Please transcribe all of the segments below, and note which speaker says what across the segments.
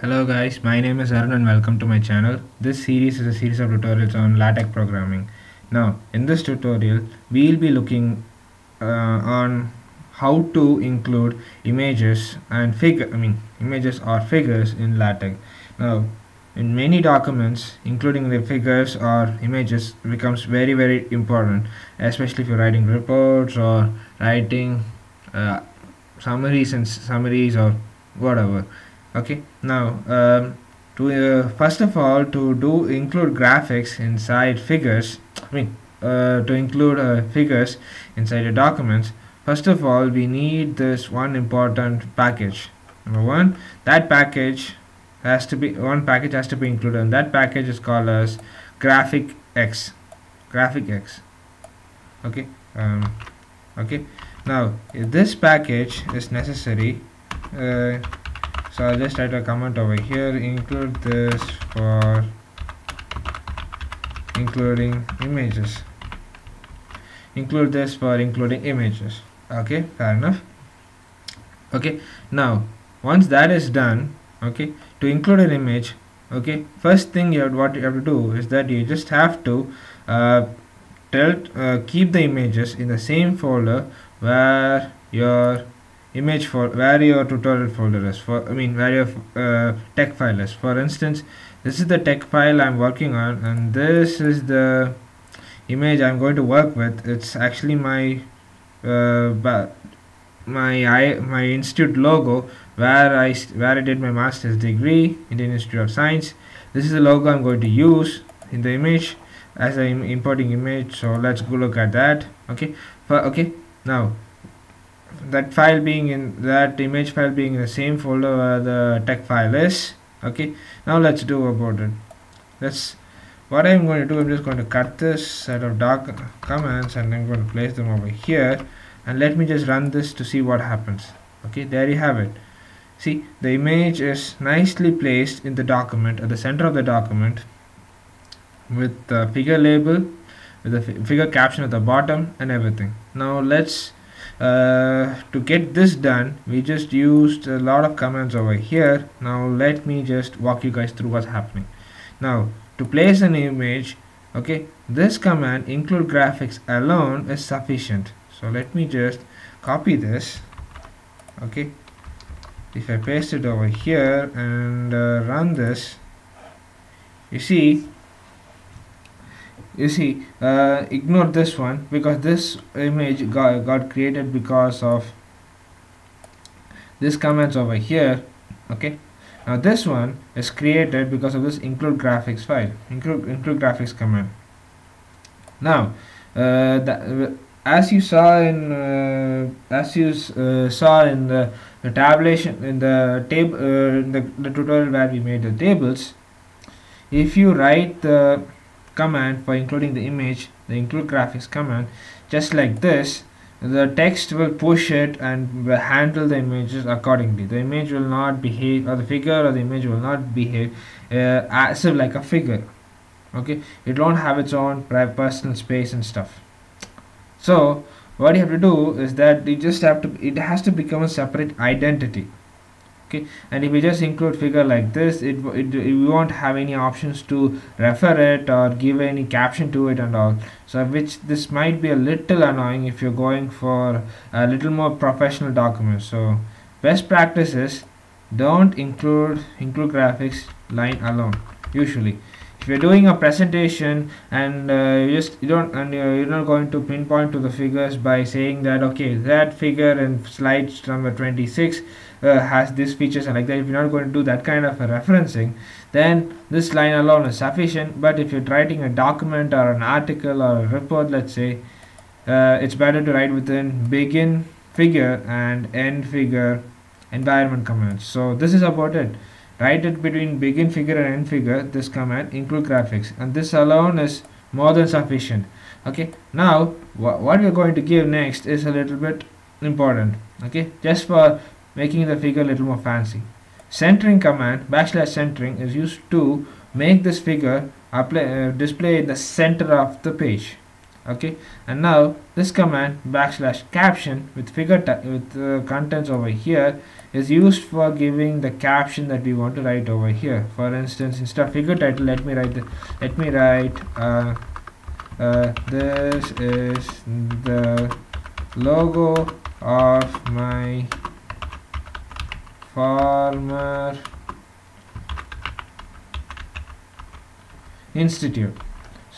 Speaker 1: Hello guys, my name is Arun and welcome to my channel. This series is a series of tutorials on LaTeX programming. Now, in this tutorial, we'll be looking uh, on how to include images and figure, I mean, images or figures in LaTeX. Now, in many documents, including the figures or images becomes very very important, especially if you're writing reports or writing uh, summaries and summaries or whatever okay now um, to uh, first of all to do include graphics inside figures i mean uh, to include uh, figures inside your documents first of all we need this one important package. Number one that package has to be one package has to be included and that package is called as graphic x. Graphicx. Okay um, okay. Now if this package is necessary uh, so I'll just write a comment over here. Include this for including images. Include this for including images. Okay fair enough. Okay now once that is done okay to include an image okay first thing you have what you have to do is that you just have to uh, tell uh, keep the images in the same folder where your image for where your tutorial folder is for I mean where your uh, tex file for instance this is the tex file I'm working on and this is the image I'm going to work with. It's actually my uh, my I, my institute logo where I where I did my master's degree Indian Institute of Science. This is the logo I'm going to use in the image as I'm importing image so let's go look at that okay? Okay now that file being in that image file being in the same folder where the tex file is okay? Now let's do about it. Let's what I'm going to do I'm just going to cut this set of dark commands and I'm going to place them over here. And let me just run this to see what happens okay? There you have it. See the image is nicely placed in the document at the center of the document with the figure label with the figure caption at the bottom and everything. Now let's uh, to get this done we just used a lot of commands over here. Now let me just walk you guys through what's happening. Now to place an image okay this command include graphics alone is sufficient. So let me just copy this okay. If I paste it over here and uh, run this you see you see uh, ignore this one because this image got, got created because of this comments over here okay? Now this one is created because of this include graphics file include include graphics command. Now uh, that, as you saw in uh, as you uh, saw in the, the tabulation in the table uh, in the, the tutorial where we made the tables if you write the command for including the image the include graphics command. Just like this the text will push it and will handle the images accordingly. The image will not behave or the figure or the image will not behave uh, as if like a figure okay? It won't have its own private personal space and stuff. So what you have to do is that you just have to it has to become a separate identity okay. And if we just include figure like this it, it, it we won't have any options to refer it or give any caption to it and all. So which this might be a little annoying if you're going for a little more professional documents. So best practice is don't include include graphics line alone usually if you're doing a presentation and uh, you just you don't and you're, not going to pinpoint to the figures by saying that okay that figure in slide number 26 uh, has these features and like that if you're not going to do that kind of a referencing then this line alone is sufficient. But if you're writing a document or an article or a report let's say uh, it's better to write within begin figure and end figure environment commands. So this is about it write it between begin figure and end figure this command include graphics. And this alone is more than sufficient. Okay now wh what we're going to give next is a little bit important. Okay just for making the figure a little more fancy. Centering command backslash centering is used to make this figure apply, uh, display in the center of the page okay? And now this command backslash caption with figure with uh, contents over here is used for giving the caption that we want to write over here. For instance instead of figure title let me write the let me write uh, uh, this is the logo of my farmer institute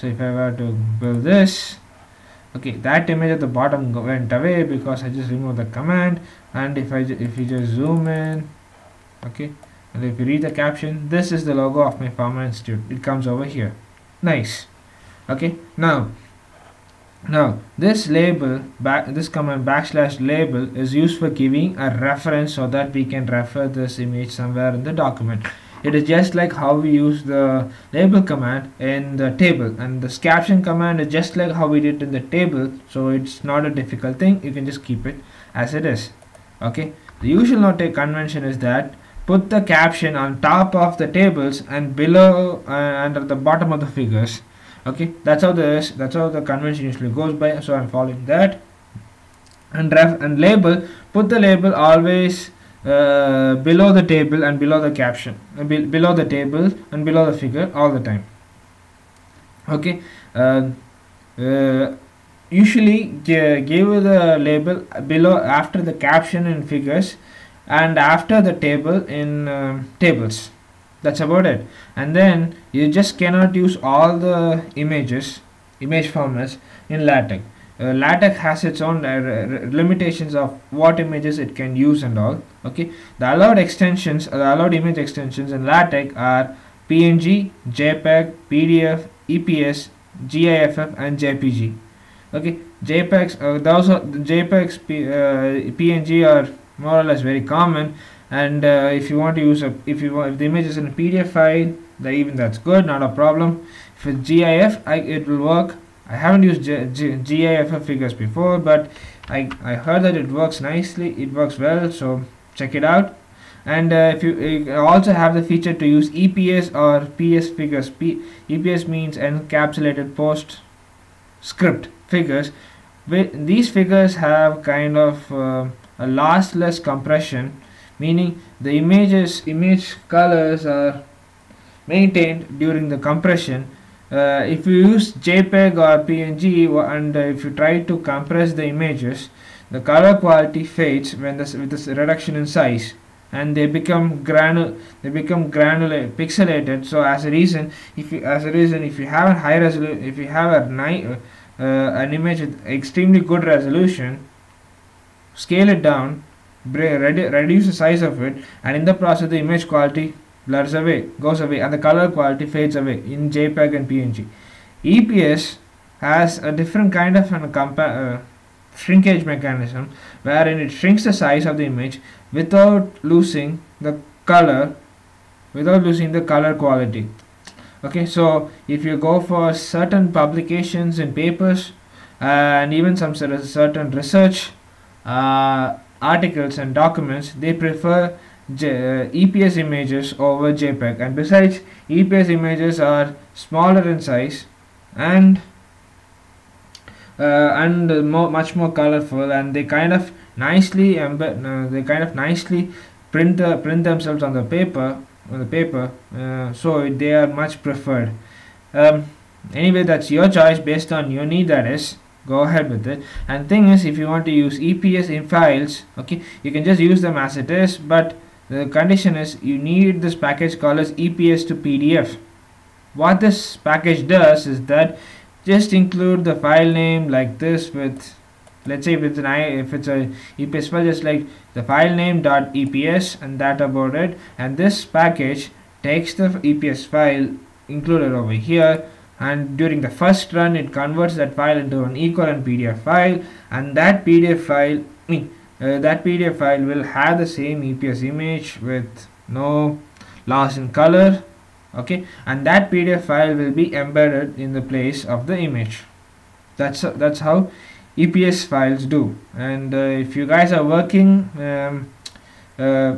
Speaker 1: so if I were to build this okay that image at the bottom went away because I just removed the command. And if I if you just zoom in okay and if you read the caption this is the logo of my farmer institute. It comes over here. Nice. Okay now now this label back this command backslash label is used for giving a reference so that we can refer this image somewhere in the document it is just like how we use the label command in the table and this caption command is just like how we did in the table so it's not a difficult thing. You can just keep it as it is. Okay? The usual note convention is that put the caption on top of the tables and below uh, and at the bottom of the figures. Okay? That's how this that's how the convention usually goes by so i'm following that. And ref and label put the label always uh, below the table and below the caption. Uh, be below the table and below the figure all the time. Okay? Uh, uh usually give the label below after the caption in figures and after the table in tables. That's about it. And then you just cannot use all the images image formats in LaTeX uh, LaTeX has its own uh, limitations of what images it can use and all. Okay, the allowed extensions, uh, the allowed image extensions in LaTeX are PNG, JPEG, PDF, EPS, GIF, and JPG. Okay, JPEGs, uh, those are JPEGs, P, uh, PNG are more or less very common. And uh, if you want to use a, if you want, if the image is in a PDF file, then even that's good, not a problem. If it's GIF, I, it will work I haven't used GIF figures before but I, I heard that it works nicely it works well so check it out. And uh, if you, you, also have the feature to use EPS or PS figures P, EPS means encapsulated post script figures. These figures have kind of uh, a lossless compression meaning the images image colors are maintained during the compression uh, if you use JPEG or PNG and uh, if you try to compress the images the color quality fades when this with this reduction in size and they become granul they become granular pixelated. So as a reason if you as a reason if you have a high resolution if you have a uh, an image with extremely good resolution scale it down reduce the size of it and in the process the image quality blurs away, goes away, and the color quality fades away in JPEG and PNG. EPS has a different kind of an uh, shrinkage mechanism wherein it shrinks the size of the image without losing the color without losing the color quality okay so if you go for certain publications and papers and even some certain research uh, articles and documents they prefer J uh, EPS images over JPEG. And besides EPS images are smaller in size and uh, and more, much more colorful. And they kind of nicely embed uh, they kind of nicely print the, print themselves on the paper on the paper uh, so they are much preferred. Um, anyway that's your choice based on your need that is. Go ahead with it. And thing is if you want to use EPS in files okay you can just use them as it is but the condition is you need this package called as EPS to PDF what this package does is that just include the file name like this with let's say if it's an I if it's a EPS file just like the file name dot EPS and that about it. And this package takes the EPS file included over here. And during the first run it converts that file into an equivalent PDF file. And that PDF file I mean, uh, that PDF file will have the same EPS image with no loss in color okay? And that PDF file will be embedded in the place of the image. That's uh, that's how EPS files do. And uh, if you guys are working um, uh,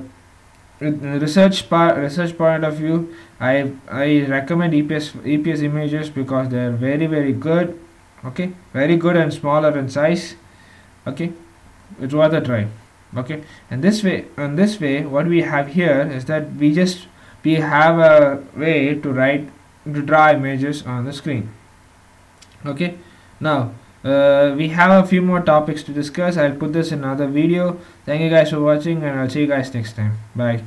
Speaker 1: research part research point of view I I recommend EPS EPS images because they are very very good okay? Very good and smaller in size okay it's worth a try. Okay? And this way and this way what we have here is that we just we have a way to write to draw images on the screen. Okay? Now uh, we have a few more topics to discuss. I'll put this in another video. Thank you guys for watching and i'll see you guys next time. Bye